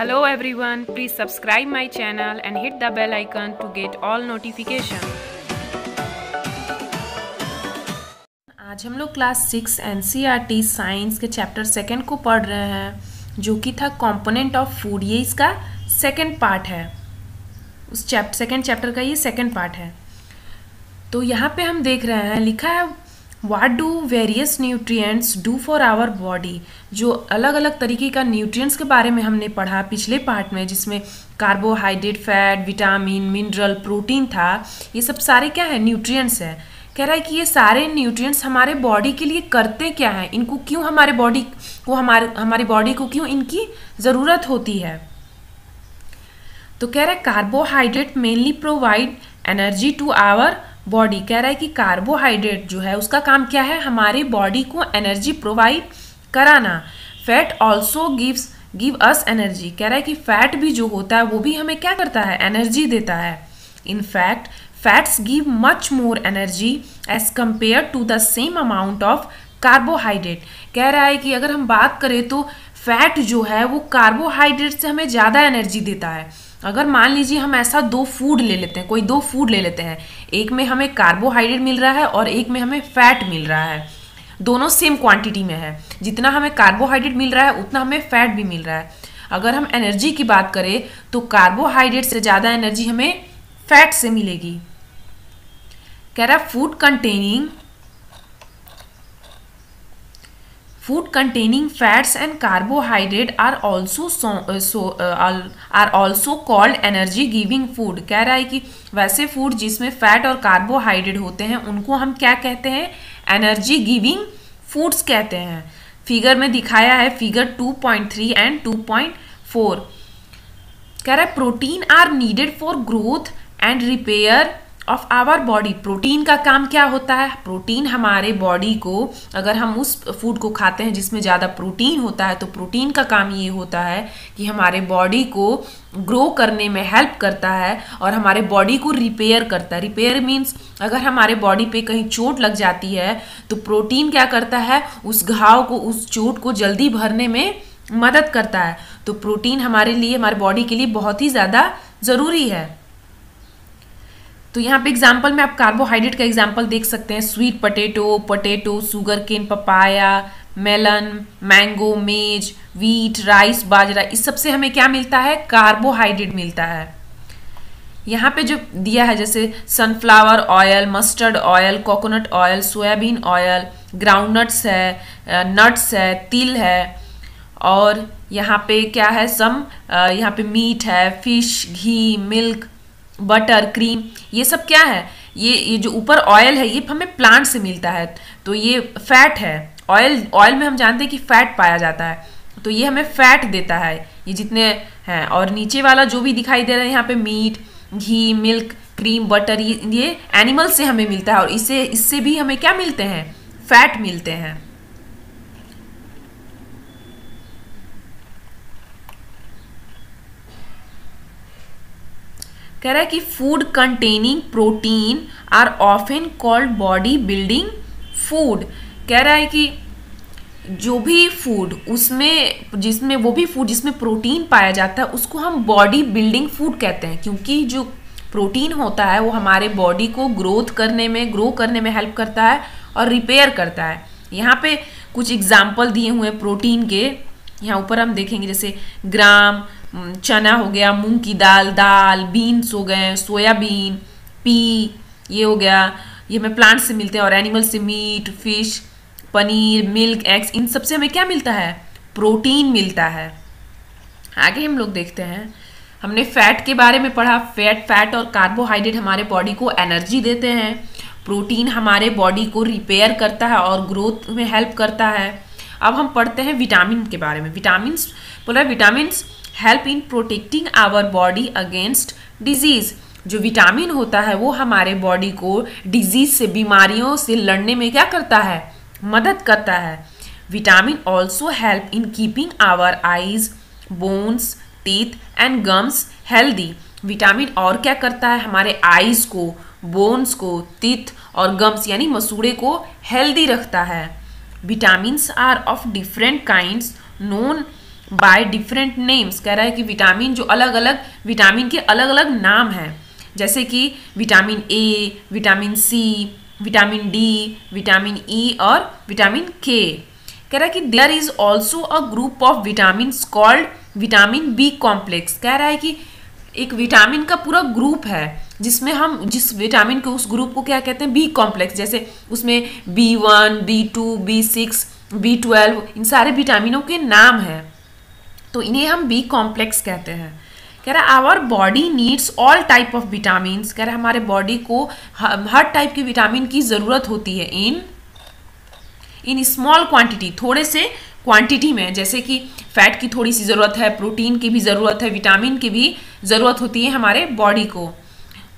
Hello everyone, please subscribe my channel and hit the bell icon to get all notification. आज हम लोग class six एन science के chapter second को पढ़ रहे हैं जो कि था कंपोनेंट ऑफ़ फ़ूड ये इसका सेकेंड पार्ट है। उस चैप्टर सेकंड चैप्टर का ये सेकेंड पार्ट है। तो यहाँ पे हम देख रहे हैं लिखा है what do various nutrients do for our body जो अलग अलग तरीके का न्यूट्रिएंट्स के बारे में हमने पढ़ा पिछले पार्ट में, जिसमें carbohydrate fat vitamin mineral protein था, ये सब सारे क्या है? न्यूट्रिएंट्स है। कह रहा है कि ये सारे न्यूट्रिएंट्स हमारे बॉडी के लिए करते क्या हैं? इनको क्यों हमारे बॉडी को हमारे, हमारी बॉडी को क्यों इनकी ज़रूरत होती है? तो कह रहा है carbohydrate mainly provide energy to our body कह रहा है कि कार्बोहाइड्रेट जो है, उसका काम क्या है? हमारे बॉडी को एनर्जी प्रोवाइड कराना। Fat also gives give us energy कह रहा है कि फैट भी जो होता है, वो भी हमें क्या करता है? एनर्जी देता है। In fact fats give much more energy as compare to the same amount of carbohydrate कह रहा है कि अगर हम बात करें तो फैट जो है, वो कार्बोहाइड्रेट से हमें ज़्यादा एनर्जी देता है। अगर मान लीजिए हम ऐसा दो फ़ूड ले लेते हैं, कोई दो फ़ूड ले लेते हैं, एक में हमें कार्बोहाइड्रेट मिल रहा है और एक में हमें फैट मिल रहा है, दोनों सेम क्वांटिटी में है। जितना हमें कार्बोहाइड्रेट मिल रहा है, उतना हमें फैट भी मिल रहा है। अगर हम एनर्जी की बात करें तो कार्बोहाइड्रेट से ज़्यादा एनर्जी हमें फैट से मिलेगी। कह रहा food containing carbohydrate are also so, uh, so uh, are also called energy giving food. कह रहा है कि वैसे फ़ूड जिसमें फैट और कार्बोहाइड्रेट होते हैं उनको हम क्या कहते हैं? एनर्जी गिविंग फूड्स कहते हैं। फिगर में दिखाया है फिगर 2.3 एंड 2.4 कह रहा है protein are needed for growth and repair of our body protein का काम क्या होता है? प्रोटीन हमारे बॉडी को, अगर हम उस फ़ूड को खाते हैं जिसमें ज़्यादा प्रोटीन होता है तो प्रोटीन का काम ये होता है कि हमारे बॉडी को ग्रो करने में हेल्प करता है और हमारे बॉडी को रिपेयर करता है। रिपेयर मीन्स अगर हमारे बॉडी पे कहीं चोट लग जाती है तो प्रोटीन क्या करता है? उस घाव को, उस चोट को जल्दी भरने में मदद करता है। तो प्रोटीन हमारे लिए, हमारे बॉडी के लिए बहुत ही ज़्यादा ज़रूरी है। तो यहाँ पे एग्ज़ाम्पल में आप कार्बोहाइड्रेट का एग्ज़ाम्पल देख सकते हैं। Sweet potato potato sugar cane papaya melon mango maize wheat rice bajra इस सबसे हमें क्या मिलता है? कार्बोहाइड्रेट मिलता है। यहाँ पे जो दिया है, जैसे sunflower oil mustard oil coconut oil soybean oil groundnuts है नट्स है, तिल है। और यहाँ पे क्या है? सम यहाँ पे मीट है fish ghee milk butter cream ये सब क्या है? ये ये जो ऊपर ऑयल है, ये हमें प्लांट से मिलता है। तो ये फैट है। ऑयल ऑयल में हम जानते हैं कि फैट पाया जाता है। तो ये हमें फैट देता है। ये जितने हैं, और नीचे वाला जो भी दिखाई दे रहा है, यहाँ पे meat ghee milk cream butter ये ये एनिमल से हमें मिलता है। और इससे इससे भी हमें क्या मिलते हैं? फैट मिलते हैं। कह रहा है कि food containing protein are often called body building food कह रहा है कि जो भी फ़ूड उसमें, जिसमें, वो भी फ़ूड जिसमें प्रोटीन पाया जाता है, उसको हम बॉडी बिल्डिंग फ़ूड कहते हैं। क्योंकि जो प्रोटीन होता है, वो हमारे बॉडी को ग्रोथ करने में ग्रो करने में हेल्प करता है और रिपेयर करता है। यहाँ पे कुछ एग्ज़ाम्पल दिए हुए हैं प्रोटीन के। यहाँ ऊपर हम देखेंगे, जैसे ग्राम चना हो गया, मूंग की दाल दाल बीन्स हो गए, सोयाबीन, पी, ये हो गया। ये हमें प्लांट से मिलते हैं और एनिमल से meat fish paneer milk eggs इन सबसे हमें क्या मिलता है? प्रोटीन मिलता है। आगे हम लोग देखते हैं। हमने फैट के बारे में पढ़ा। फैट फैट और कार्बोहाइड्रेट हमारे बॉडी को एनर्जी देते हैं। प्रोटीन हमारे बॉडी को रिपेयर करता है और ग्रोथ में हेल्प करता है। अब हम पढ़ते हैं विटामिन के बारे में। विटामिन बोला vitamin help in protecting our body against disease जो विटामिन होता है, वो हमारे बॉडी को डिज़ीज़ से, बीमारियों से लड़ने में क्या करता है? मदद करता है। Vitamin also help in keeping our eyes bones teeth and gums healthy vitamin और क्या करता है? हमारे आईज को बोन्स को टीथ और गम्स यानी मसूड़े को हेल्दी रखता है। Vitamin are of different kind known by different names कह रहा है कि विटामिन जो अलग अलग विटामिन के अलग अलग नाम हैं। जैसे कि vitamin A vitamin C vitamin D vitamin E और विटामिन के कह रहा है कि there is also a group of vitamin called vitamin B complex कह रहा है कि एक विटामिन का पूरा ग्रुप है। जिसमें हम, जिस विटामिन के उस ग्रुप को क्या कहते हैं? बी कॉम्प्लेक्स जैसे उसमें B one B two B six B twelve इन सारे विटामिनों के नाम हैं। तो इन्हें हम बी कॉम्प्लेक्स कहते हैं। कह रहा our body needs all type of vitamin कह रहा, हमारे बॉडी को हर टाइप के विटामिन की ज़रूरत होती है इन इन स्मॉल क्वांटिटी थोड़े से क्वांटिटी में। जैसे कि फैट की थोड़ी सी ज़रूरत है प्रोटीन की भी ज़रूरत है विटामिन की भी ज़रूरत होती है हमारे बॉडी को।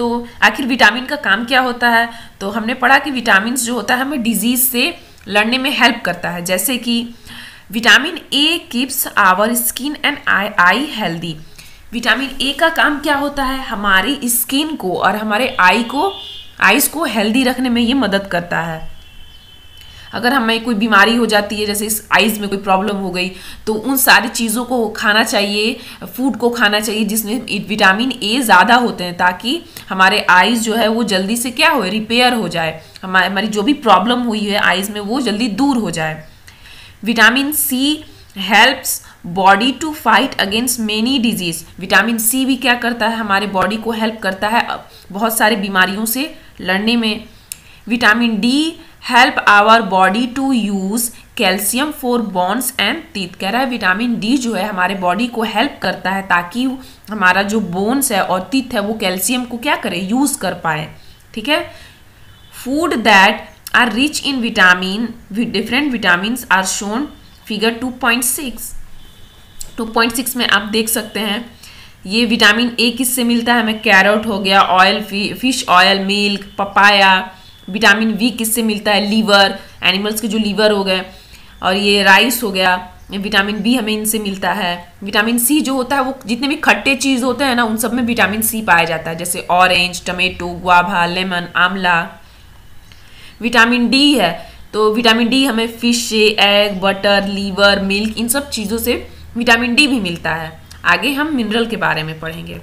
तो आखिर विटामिन का काम क्या होता है? तो हमने पढ़ा कि विटामिन जो होता है हमें डिज़ीज़ से लड़ने में हेल्प करता है। जैसे कि vitamin A keeps our skin and eye eye healthy vitamin A का काम क्या होता है? हमारी स्किन को और हमारे आई को आईज को हेल्दी रखने में ये मदद करता है। अगर हमें कोई बीमारी हो जाती है, जैसे इस आइज़ में कोई प्रॉब्लम हो गई तो उन सारी चीज़ों को खाना चाहिए फ़ूड को खाना चाहिए, जिसमें विटामिन ए ज़्यादा होते हैं, ताकि हमारे आइज़ जो है वो जल्दी से क्या हो रिपेयर हो जाए। हमारी जो भी प्रॉब्लम हुई है आइज़ में, वो जल्दी दूर हो जाए। Vitamin C helps body to fight against many disease vitamin C भी क्या करता है, हमारे बॉडी को हेल्प करता है, बहुत सारे बीमारियों से लड़ने में। Vitamin D help our body to use calcium for bones and teeth कह रहा है विटामिन डी जो है हमारे बॉडी को हेल्प करता है ताकि हमारा जो बोन्स है और तीत है वो कैल्शियम को क्या करे यूज़ कर पाए। ठीक है? Food that are rich in vitamin different vitamin are shown figure 2.6 2.6 में आप देख सकते हैं, ये विटामिन ए किससे मिलता है? हमें कैरोट हो गया oil fish oil milk papaya vitamin C किससे मिलता है? लीवर, एनिमल्स के जो लीवर हो गए, और ये राइस हो गया विटामिन बी हमें इनसे मिलता है। विटामिन सी जो होता है, वो जितने भी खट्टे चीज़ होते हैं ना, उन सब में विटामिन सी पाया जाता है, जैसे orange tomato guava lemon amla vitamin D है तो विटामिन डी हमें fish egg butter liver milk इन सब चीज़ों से विटामिन डी भी मिलता है। आगे हम मिनरल के बारे में पढ़ेंगे।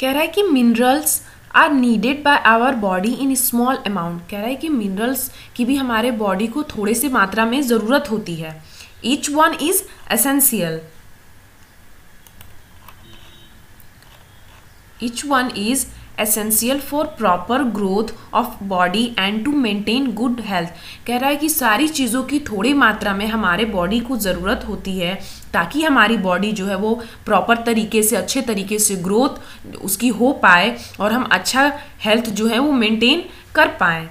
कह रहा है कि minerals are needed by our body in small amount कह रहा है कि मिनरल्स की भी हमारे बॉडी को थोड़े से मात्रा में ज़रूरत होती है। Each one is essential each one is essential for proper growth of body and to maintain good health कह रहा है कि सारी चीज़ों की थोड़ी मात्रा में हमारे बॉडी को ज़रूरत होती है, ताकि हमारी बॉडी जो है वो प्रॉपर तरीके से, अच्छे तरीके से ग्रोथ उसकी हो पाए और हम अच्छा हेल्थ जो है वो मेंटेन कर पाए।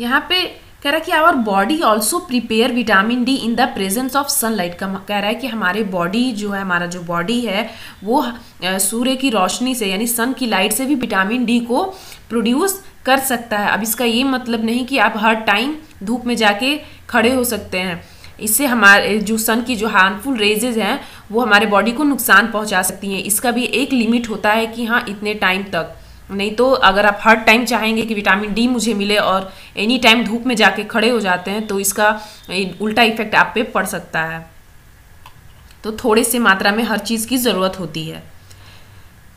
यहाँ पे कह रहा है कि our body also prepare vitamin D in the presence of sunlight का कह रहा है कि हमारे बॉडी जो है, हमारा जो बॉडी है, वो सूर्य की रोशनी से, यानी सन की लाइट से भी विटामिन डी को प्रोड्यूस कर सकता है। अब इसका ये मतलब नहीं कि आप हर टाइम धूप में जाके खड़े हो सकते हैं। इससे हमारे, जो सन की जो हार्मफुल रेजेज हैं, वो हमारे बॉडी को नुकसान पहुँचा सकती हैं। इसका भी एक लिमिट होता है कि हाँ इतने टाइम तक। नहीं तो अगर आप हर टाइम चाहेंगे कि विटामिन डी मुझे मिले और एनी टाइम धूप में जाके खड़े हो जाते हैं तो इसका उल्टा इफ़ेक्ट आप पे पड़ सकता है। तो थोड़े से मात्रा में हर चीज़ की ज़रूरत होती है।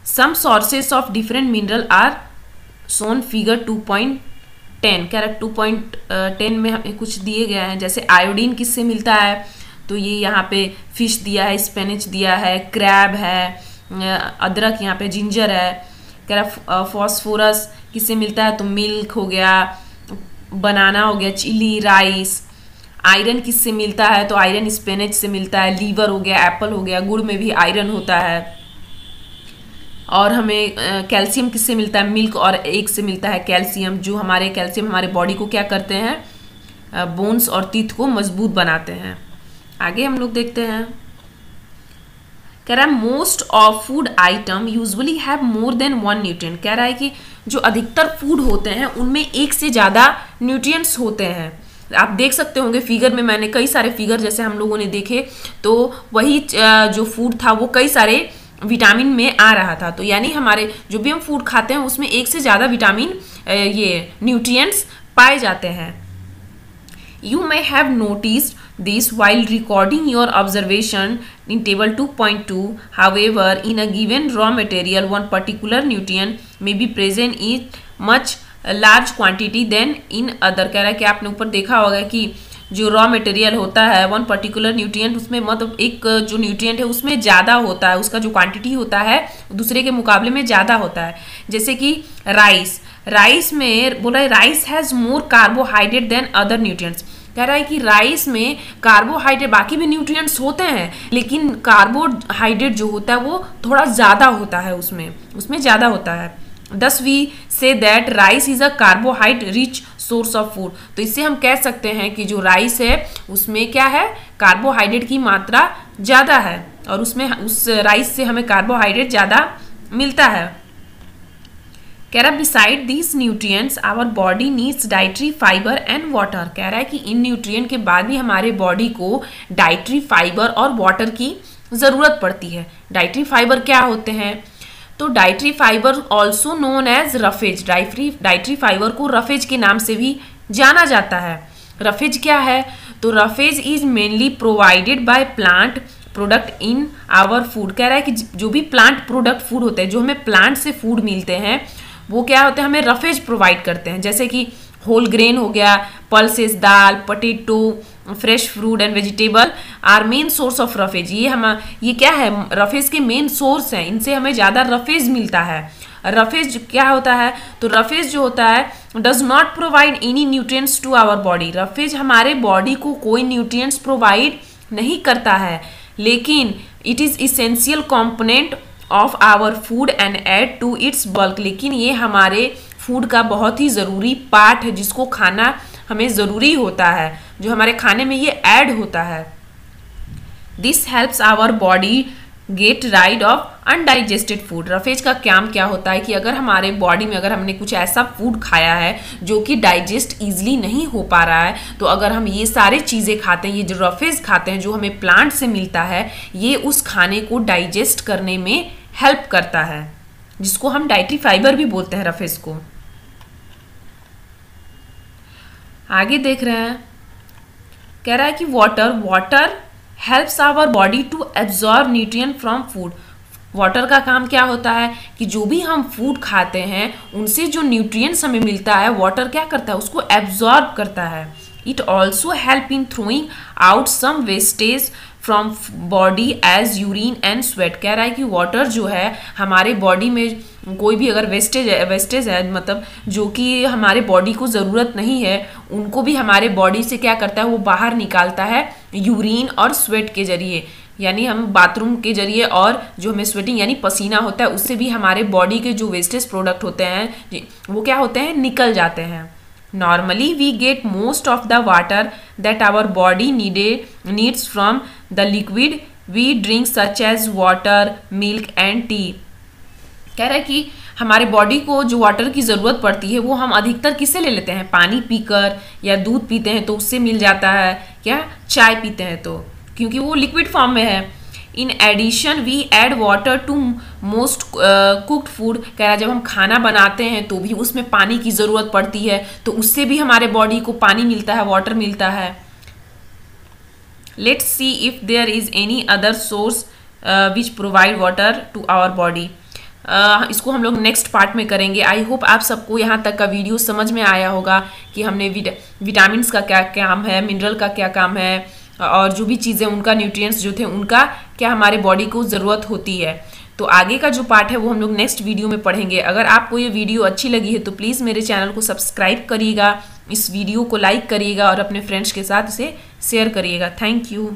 Some sources of different mineral are shown figure two point ten कह रहा टू पॉइंट टेन में हमें कुछ दिए गए हैं, जैसे आयोडीन किससे मिलता है? तो ये यहाँ पे फ़िश दिया है स्पेनिच दिया है क्रैब है अदरक यहाँ पे जिंजर है। कह रहा फॉस्फोरस किससे मिलता है? तो मिल्क हो गया बनाना हो गया चिली राइस आयरन किससे मिलता है? तो आयरन स्पेनेज से मिलता है लीवर हो गया एप्पल हो गया, गुड़ में भी आयरन होता है. और हमें कैल्शियम किससे मिलता है? मिल्क और एग से मिलता है कैल्शियम जो हमारे कैल्शियम हमारे बॉडी को क्या करते हैं? बोन्स और तीथ को मज़बूत बनाते हैं. आगे हम लोग देखते हैं। कह रहा है most of food item usually have more than one nutrient कह रहा है कि जो अधिकतर फ़ूड होते हैं, उनमें एक से ज़्यादा न्यूट्रिएंट्स होते हैं। आप देख सकते होंगे फिगर में मैंने कई सारे फिगर जैसे हम लोगों ने देखे तो वही जो फ़ूड था, वो कई सारे विटामिन में आ रहा था। तो यानी हमारे जो भी हम फ़ूड खाते हैं, उसमें एक से ज़्यादा विटामिन ये न्यूट्रिएंट्स पाए जाते हैं। You may have noticed this while recording your observation in table 2.2. However, in a given raw material, one particular nutrient may be present in much large quantity than in other. कह रहा है कि आपने ऊपर देखा होगा कि जो रॉ मटेरियल होता है वन पर्टिकुलर न्यूट्रिएंट उसमें मतलब एक, जो न्यूट्रिएंट है, उसमें ज़्यादा होता है, उसका जो क्वांटिटी होता है, दूसरे के मुकाबले में ज़्यादा होता है। जैसे कि राइस राइस में बोला है rice has more carbohydrate than other nutrients कह रहा है कि राइस में कार्बोहाइड्रेट बाकी भी न्यूट्रिएंट्स होते हैं, लेकिन कार्बोहाइड्रेट जो होता है, वो थोड़ा ज़्यादा होता है उसमें उसमें ज़्यादा होता है। Thus we say that rice is a carbohydrate rich source of food तो इससे हम कह सकते हैं कि जो राइस है, उसमें क्या है? कार्बोहाइड्रेट की मात्रा ज़्यादा है और उसमें उस राइस से हमें कार्बोहाइड्रेट ज़्यादा मिलता है। कह रहा beside this nutrients our body needs dietary fibre and water कह रहा है कि इन न्यूट्रिएंट के बाद भी हमारे बॉडी को डाइट्री फाइबर और वाटर की ज़रूरत पड़ती है। डाइट्री फाइबर क्या होते हैं? तो dietary fibre also known as roughage dietary dietary fibre को रफेज के नाम से भी जाना जाता है। रफेज क्या है? तो roughage is mainly provided by plant product in our food कह रहा है कि जो भी प्लांट प्रोडक्ट फ़ूड होते हैं, जो हमें प्लांट से फ़ूड मिलते हैं, वो क्या होते हैं? हमें रफेज प्रोवाइड करते हैं। जैसे कि होल ग्रेन हो गया pulses dal potato fresh fruit and vegetable are main source of roughage ये हम, ये क्या है? रफेज के मेन सोर्स हैं। इनसे हमें ज़्यादा रफेज मिलता है। रफेज क्या होता है? तो रफेज जो होता है does not provide any nutrients to our body roughage हमारे बॉडी को कोई न्यूट्रिएंट्स प्रोवाइड नहीं करता है। लेकिन it is essential component of our food and add to its bulk लेकिन ये हमारे फ़ूड का बहुत ही ज़रूरी पार्ट है, जिसको खाना हमें ज़रूरी होता है। जो हमारे खाने में ये ऐड होता है। This helps our body get rid of undigested food roughage का काम क्या होता है कि अगर हमारे बॉडी में अगर हमने कुछ ऐसा फ़ूड खाया है जो कि डाइजेस्ट इजीली नहीं हो पा रहा है तो अगर हम ये सारे चीज़ें खाते हैं, ये जो रफेज खाते हैं, जो हमें प्लांट से मिलता है, ये उस खाने को डाइजेस्ट करने में हेल्प करता है, जिसको हम डाइटरी फाइबर भी बोलते हैं रफेज को। आगे देख रहे हैं। कह रहा है कि water water helps our body to absorb nutrient from food water का काम क्या होता है कि जो भी हम फ़ूड खाते हैं, उनसे जो न्यूट्रिएंट्स हमें मिलता है वाटर क्या करता है? उसको एब्जॉर्ब करता है। It also help in throwing out some wastage from body as urine and sweat कह रहा है कि वाटर जो है, हमारे बॉडी में कोई भी अगर वेस्टेज है वेस्टेज है मतलब जो कि हमारे बॉडी को ज़रूरत नहीं है, उनको भी हमारे बॉडी से क्या करता है, वो बाहर निकालता है यूरिन और स्वेट के ज़रिए। यानी हम बाथरूम के ज़रिए और जो हमें स्वेटिंग यानी पसीना होता है, उससे भी हमारे बॉडी के जो वेस्टेज प्रोडक्ट होते हैं वो क्या होते हैं? निकल जाते हैं। Normally, we get most of the water that our body needed, needs from the liquid we drink such as water, milk and tea. कह रहा है कि हमारे बॉडी को जो वाटर की ज़रूरत पड़ती है वो हम अधिकतर किससे ले लेते हैं पानी पीकर या दूध पीते हैं तो उससे मिल जाता है क्या चाय पीते हैं तो क्योंकि वो लिक्विड फॉर्म में है in addition we add water to most cooked food कह रहा है, जब हम खाना बनाते हैं तो भी उसमें पानी की ज़रूरत पड़ती है तो उससे भी हमारे बॉडी को पानी मिलता है वाटर मिलता है। Let's see if there is any other source which provide water to our body इसको हम लोग नेक्स्ट पार्ट में करेंगे। आई होप आप सबको यहाँ तक का वीडियो समझ में आया होगा कि हमने विटामिन का क्या काम है मिनरल का क्या काम है। और जो भी चीज़ें, उनका न्यूट्रिएंट्स जो थे, उनका क्या हमारे बॉडी को ज़रूरत होती है। तो आगे का जो पार्ट है, वो हम लोग नेक्स्ट वीडियो में पढ़ेंगे। अगर आपको ये वीडियो अच्छी लगी है तो प्लीज़ मेरे चैनल को सब्सक्राइब करिएगा, इस वीडियो को लाइक करिएगा और अपने फ्रेंड्स के साथ इसे शेयर करिएगा। Thank you